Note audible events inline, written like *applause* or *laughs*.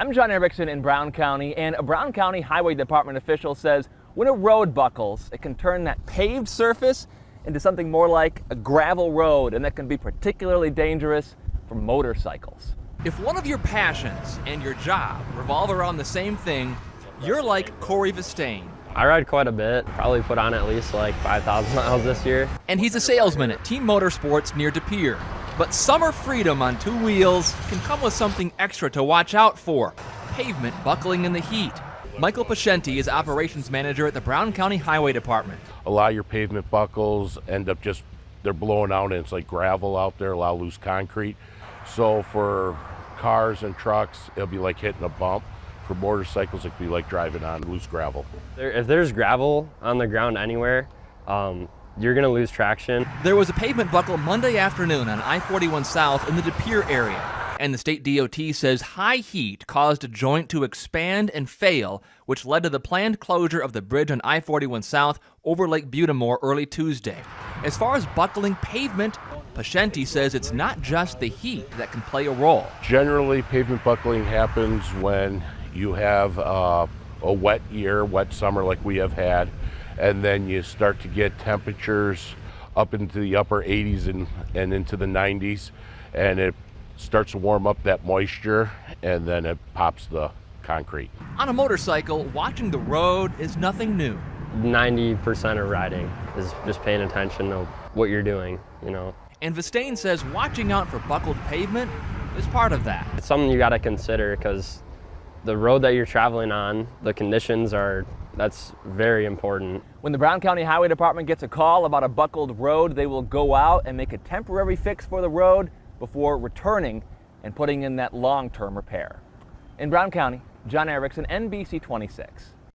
I'm John Erickson in Brown County, and a Brown County Highway Department official says when a road buckles, it can turn that paved surface into something more like a gravel road, and that can be particularly dangerous for motorcycles. If one of your passions and your job revolve around the same thing, you're like Corey Vistain. I ride quite a bit, probably put on at least like 5,000 *laughs* miles this year. And he's a salesman at Team Motorsports near De Pere. But summer freedom on two wheels can come with something extra to watch out for pavement buckling in the heat. Michael Pascenti is operations manager at the Brown County Highway Department. A lot of your pavement buckles end up just, they're blowing out and it's like gravel out there, a lot of loose concrete. So for cars and trucks, it'll be like hitting a bump. For motorcycles, it could be like driving on loose gravel. There, if there's gravel on the ground anywhere, um, you're going to lose traction. There was a pavement buckle Monday afternoon on I 41 South in the De Pere area. And the state DOT says high heat caused a joint to expand and fail, which led to the planned closure of the bridge on I 41 South over Lake Butte des Morts early Tuesday. As far as buckling pavement, Pascenti says it's not just the heat that can play a role. Generally, pavement buckling happens when you have uh, a wet year, wet summer like we have had, and then you start to get temperatures up into the upper 80s and, and into the 90s, and it starts to warm up that moisture, and then it pops the concrete. On a motorcycle, watching the road is nothing new. 90% of riding is just paying attention to what you're doing, you know. And Vistain says watching out for buckled pavement is part of that. It's something you got to consider because the road that you're traveling on, the conditions are, that's very important. When the Brown County Highway Department gets a call about a buckled road, they will go out and make a temporary fix for the road before returning and putting in that long-term repair. In Brown County, John Erickson, NBC 26.